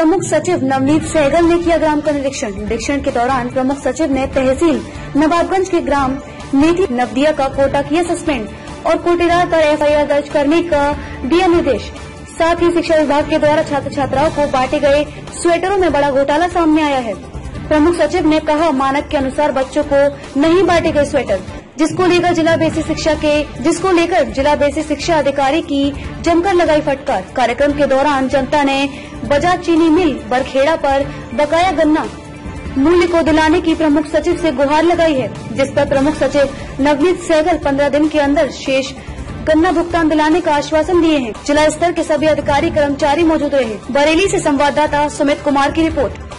प्रमुख सचिव नवनीत सहगल ने किया ग्राम का निरीक्षण। निरीक्षण के दौरान प्रमुख सचिव ने तहसील, नवाबगंज के ग्राम नीति नवदिया का कोटा किया सस्पेंड और कोटेदार पर एफआईआर दर्ज करने का दिया निर्देश। साथ ही शिक्षा विभाग के द्वारा छात्र छात्राओं को बांटे गए स्वेटरों में बड़ा घोटाला सामने आया है। प्रमुख सचिव ने कहा, मानक के अनुसार बच्चों को नहीं बांटे गए स्वेटर। जिसको लेकर जिला बेसिक शिक्षा के, जिसको लेकर जिला बेसिक शिक्षा अधिकारी की जमकर लगाई फटकार। कार्यक्रम के दौरान जनता ने बजाज चीनी मिल बरखेड़ा पर बकाया गन्ना मूल्य को दिलाने की प्रमुख सचिव से गुहार लगाई है, जिस पर प्रमुख सचिव नवनीत सहगल पंद्रह दिन के अंदर शेष गन्ना भुगतान दिलाने का आश्वासन दिए हैं। जिला स्तर के सभी अधिकारी कर्मचारी मौजूद रहे। बरेली से संवाददाता सुमित कुमार की रिपोर्ट।